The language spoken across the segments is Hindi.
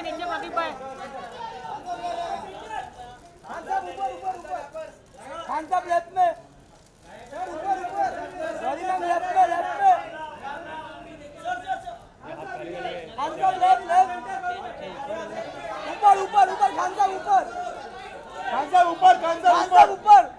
भाई नीचे प्रदीप भाई खान साहब लेफ़्ट में सॉरी मैम लेफ़्ट में लेफ़्ट में खान साहब लेफ़्ट लेफ़्ट ऊपर ऊपर ऊपर खान साहब ऊपर खान साहब ऊपर खान खान साहब साहब ऊपर ऊपर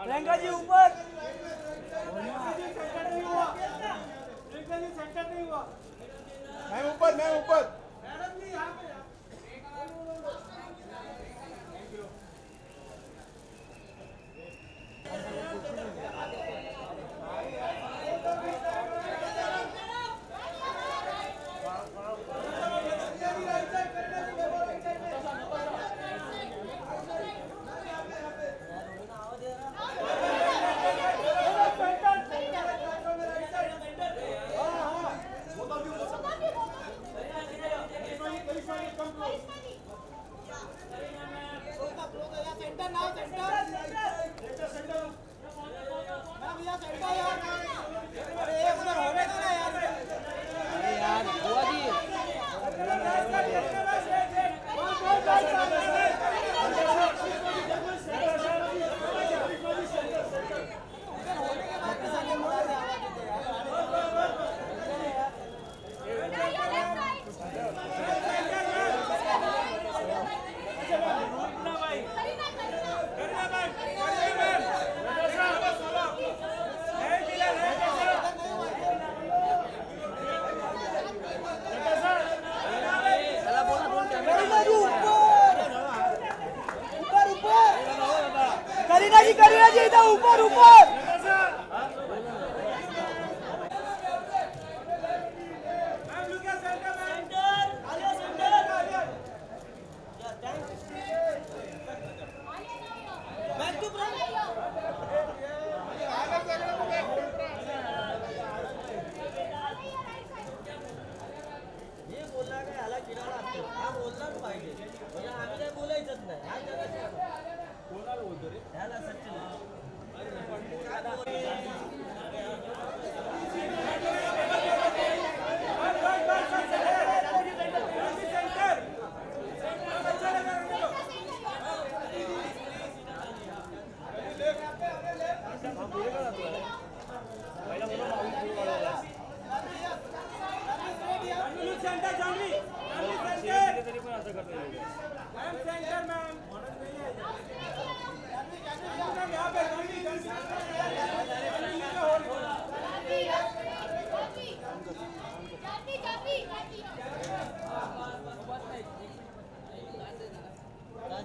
प्रियंका जी ऊपर। मैं ऊपर मैं ऊपर। मैडम जी पे थैंक करीना करीना जी करीना जी इधर ऊपर ऊपर।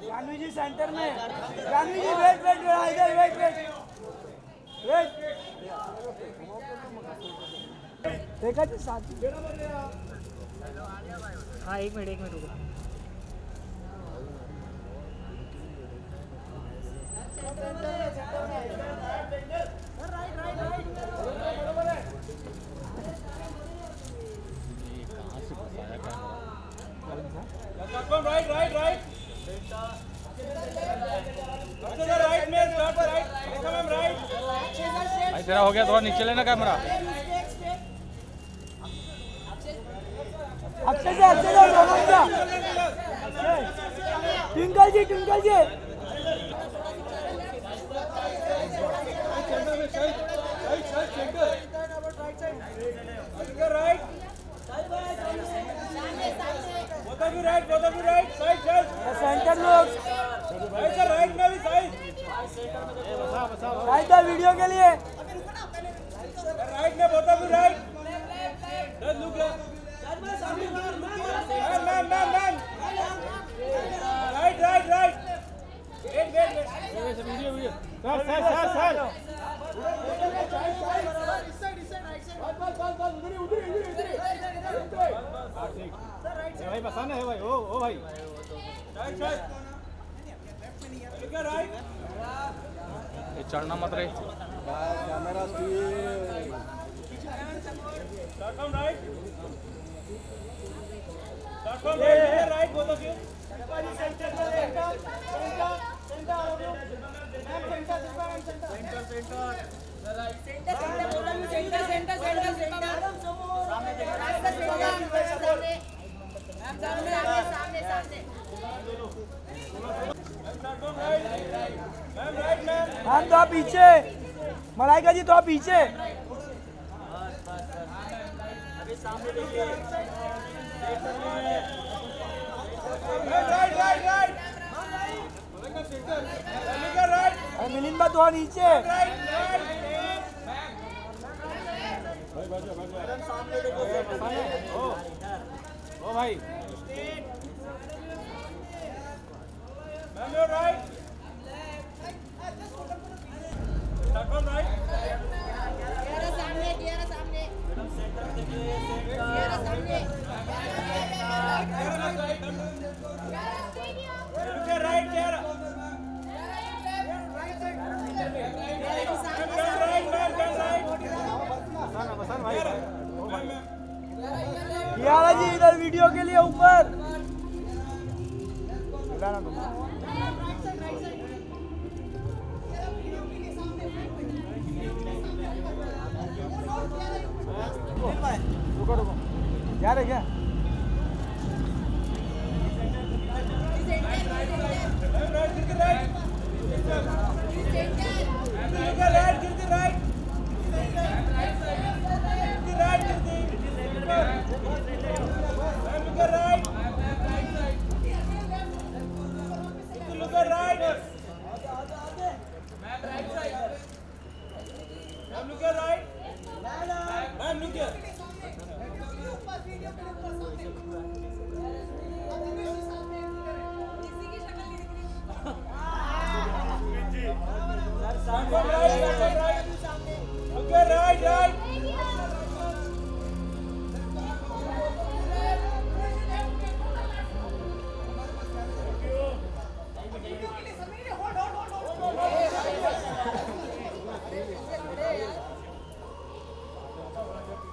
जानवी जी सेंटर में। जानवी जी वेट वेट इधर वेट वेट वेट देखा जी, साथ हाँ एक मिनट एक मिनट रुको। तेरा हो गया तो थोड़ा नीचे लेना कैमरा। अच्छे से अच्छे से ट्विंकल जी ट्विंकल जी। Right में you right. Just look left. Man, man, man, man. Right, right, right. Wait, wait, wait. Sir, sir, sir, sir. भाई बसाना है भाई ओ ओ भाई राइट राइट राइट चढ़ना मत रे हम तो आप पीछे मलाइका जी तो आप पीछे। मिलिंद तो आ नीचे। ओ भाई। जी इधर वीडियो के लिए ऊपर। रुको रुको क्या रे क्या Ma'am, right, give the right.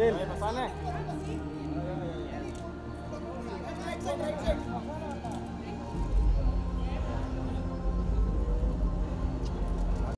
तेल